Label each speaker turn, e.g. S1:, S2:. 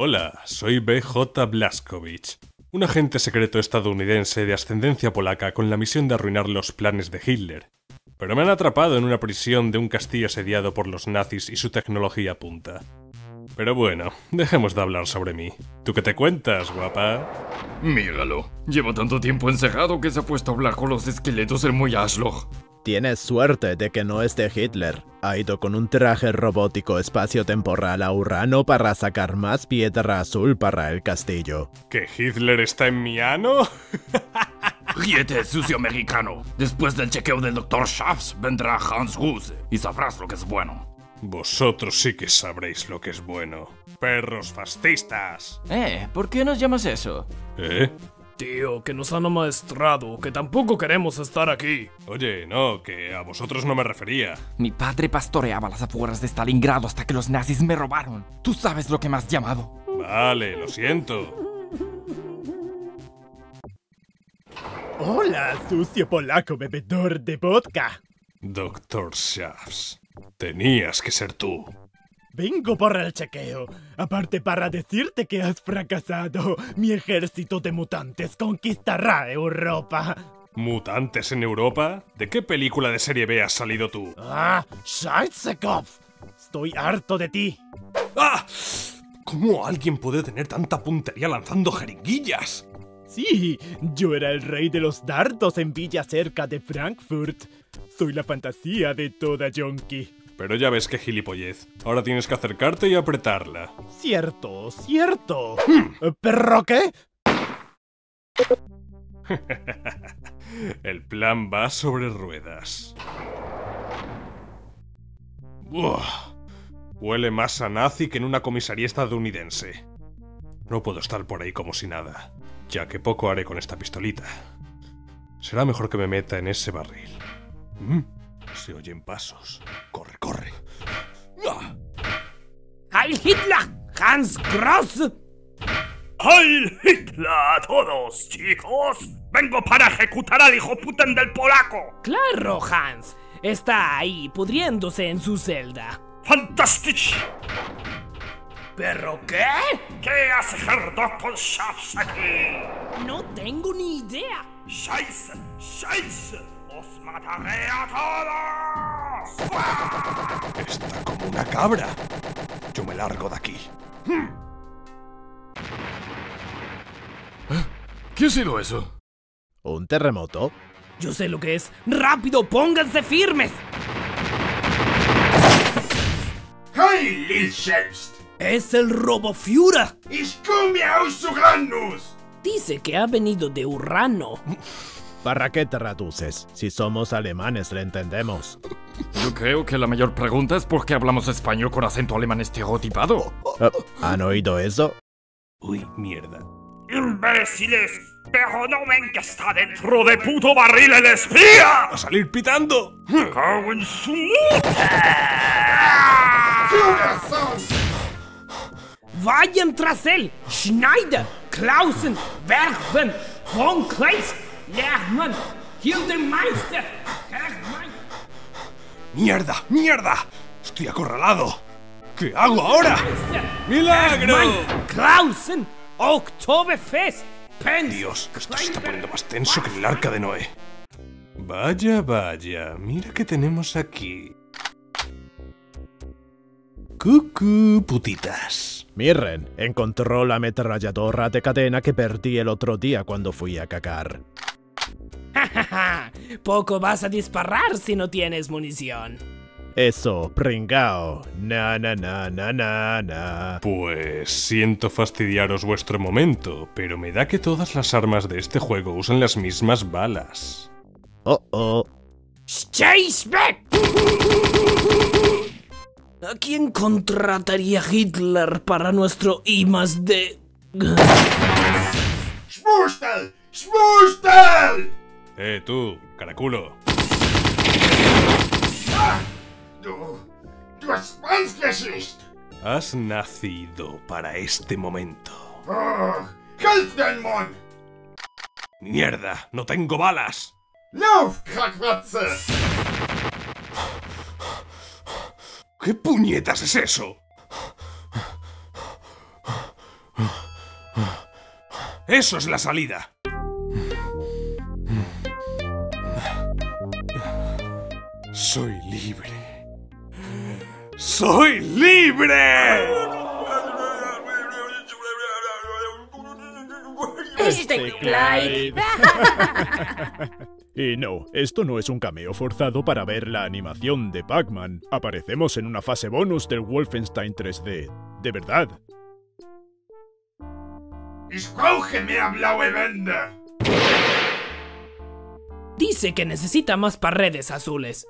S1: Hola, soy BJ Blazkowicz, un agente secreto estadounidense de ascendencia polaca con la misión de arruinar los planes de Hitler. Pero me han atrapado en una prisión de un castillo asediado por los nazis y su tecnología punta. Pero bueno, dejemos de hablar sobre mí. ¿Tú qué te cuentas, guapa?
S2: Míralo. Lleva tanto tiempo encerrado que se ha puesto a hablar con los esqueletos el muy Ashloch.
S3: Tienes suerte de que no es de Hitler. Ha ido con un traje robótico espacio-temporal a Urano para sacar más piedra azul para el castillo.
S1: ¿Que Hitler está en mi ano?
S2: Ríete, sucio americano. Después del chequeo del Dr. Schafts vendrá Hans Ruse y sabrás lo que es bueno.
S1: Vosotros sí que sabréis lo que es bueno. Perros fascistas.
S4: Eh, ¿por qué nos llamas eso?
S1: ¿Eh?
S5: Tío, que nos han amaestrado, que tampoco queremos estar aquí.
S1: Oye, no, que a vosotros no me refería.
S4: Mi padre pastoreaba las afueras de Stalingrado hasta que los nazis me robaron. Tú sabes lo que me has llamado.
S1: Vale, lo siento.
S3: Hola, sucio polaco bebedor de vodka.
S1: Doctor Shafts, tenías que ser tú.
S3: Vengo por el chequeo. Aparte para decirte que has fracasado. Mi ejército de mutantes conquistará Europa.
S1: ¿Mutantes en Europa? ¿De qué película de serie B has salido tú?
S3: Ah, Scheitzekopf. Estoy harto de ti.
S1: ¡Ah! ¿Cómo alguien puede tener tanta puntería lanzando jeringuillas?
S3: Sí, yo era el rey de los dardos en Villa cerca de Frankfurt. Soy la fantasía de toda yonki.
S1: Pero ya ves que gilipollez. Ahora tienes que acercarte y apretarla.
S3: Cierto, cierto. ¿Perro qué?
S1: El plan va sobre ruedas. Buah. Huele más a nazi que en una comisaría estadounidense. No puedo estar por ahí como si nada, ya que poco haré con esta pistolita. Será mejor que me meta en ese barril. Mm, Se oyen pasos. Corre, corre. ¡Ah!
S5: ¡Heil Hitler! ¡Hans Gross!
S6: ¡Heil Hitler a todos, chicos! ¡Vengo para ejecutar al hijo puten del polaco!
S5: Claro, Hans. Está ahí, pudriéndose en su celda.
S6: ¡Fantástico!
S5: ¿Pero qué?
S6: ¿Qué hace Herr. Schafts aquí?
S5: No tengo ni idea.
S6: ¡Scheiße! ¡Scheiße! ¡Os mataré a todos!
S1: Está como una cabra. Yo me largo de aquí.
S2: ¿Qué ha sido eso?
S3: ¿Un terremoto?
S5: Yo sé lo que es. ¡Rápido, pónganse firmes!
S6: Heil, Lil!
S5: Es el Robofiura.
S6: Komme aus!
S5: Dice que ha venido de Urano.
S3: ¿Para qué te traduces? Si somos alemanes, le entendemos.
S2: Yo creo que la mayor pregunta es por qué hablamos español con acento alemán estereotipado.
S3: Ah, ¿Han oído eso?
S1: Uy, mierda.
S6: ¡Imbéciles! ¡Pero no ven que está dentro de puto barril el espía!
S1: ¡A salir pitando!
S6: ¡Cago en su!
S5: Vayan tras él. Schneider, Clausen, Bergman, Von Kleist, Lerman, Hildenmeister, Hermann.
S1: ¡Mierda! ¡Mierda! ¡Estoy acorralado! ¿Qué hago ahora? ¡Milagro!
S5: Clausen, Oktoberfest.
S1: Dios, esto se está poniendo más tenso que el arca de Noé. Vaya, vaya, mira qué tenemos aquí. Cucú, putitas.
S3: Miren, encontró la ametralladora de cadena que perdí el otro día cuando fui a cagar.
S5: Poco vas a disparar si no tienes munición.
S3: Eso, pringao. Na na na na na na.
S1: Pues siento fastidiaros vuestro momento, pero me da que todas las armas de este juego usan las mismas balas.
S3: Oh oh.
S5: ¡Stay ¿A quién contrataría Hitler para nuestro I más D?
S6: ¡Schmustel! ¡Schmustel!
S1: Eh, tú, caraculo.
S6: Du, du Schwanzgesicht!
S1: Has nacido para este momento.
S6: Oh, Mund!
S1: ¡Mierda! ¡No tengo balas!
S6: Krackwatze!
S1: ¿Qué puñetas es eso? Eso es la salida. Soy libre. ¡Soy libre!
S5: Este Clyde.
S3: Y no, esto no es un cameo forzado para ver la animación de Pac-Man. Aparecemos en una fase bonus del Wolfenstein 3D. De verdad.
S5: Dice que necesita más paredes azules.